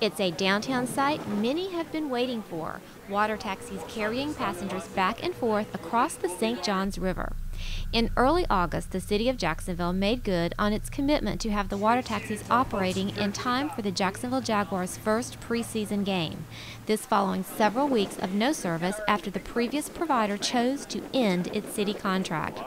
It's a downtown site many have been waiting for water taxis carrying passengers back and forth across the St. Johns River. In early August, the city of Jacksonville made good on its commitment to have the water taxis operating in time for the Jacksonville Jaguars' first preseason game. This following several weeks of no service after the previous provider chose to end its city contract.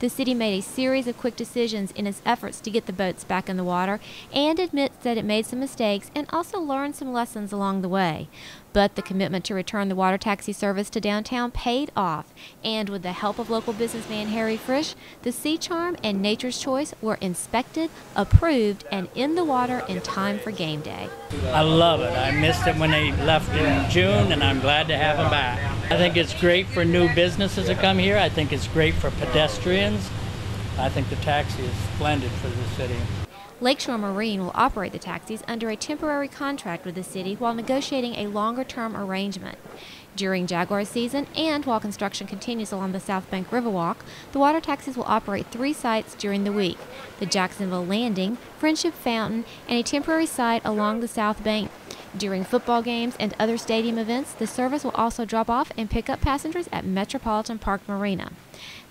The city made a series of quick decisions in its efforts to get the boats back in the water and admits that it made some mistakes and also learned some lessons along the way. But the commitment to return the water taxi service to downtown paid off, and with the help of local businessman Harry Frisch, the Sea Charm and Nature's Choice were inspected, approved, and in the water in time for game day. I love it. I missed it when they left in June, and I'm glad to have them back. I think it's great for new businesses to come here. I think it's great for pedestrians. I think the taxi is splendid for the city. Lakeshore Marine will operate the taxis under a temporary contract with the city while negotiating a longer term arrangement. During Jaguar season and while construction continues along the South Bank Riverwalk, the water taxis will operate three sites during the week the Jacksonville Landing, Friendship Fountain, and a temporary site along the South Bank. During football games and other stadium events, the service will also drop off and pick up passengers at Metropolitan Park Marina.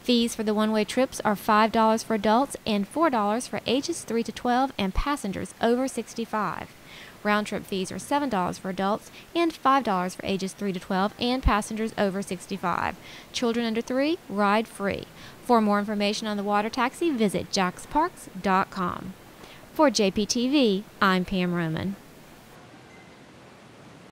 Fees for the one way trips are $5 for adults and $4 for ages 3 to 12 and passengers over 65. Round trip fees are $7 for adults and $5 for ages 3 to 12 and passengers over 65. Children under 3 ride free. For more information on the water taxi, visit jaxparks.com. For JPTV, I'm Pam Roman.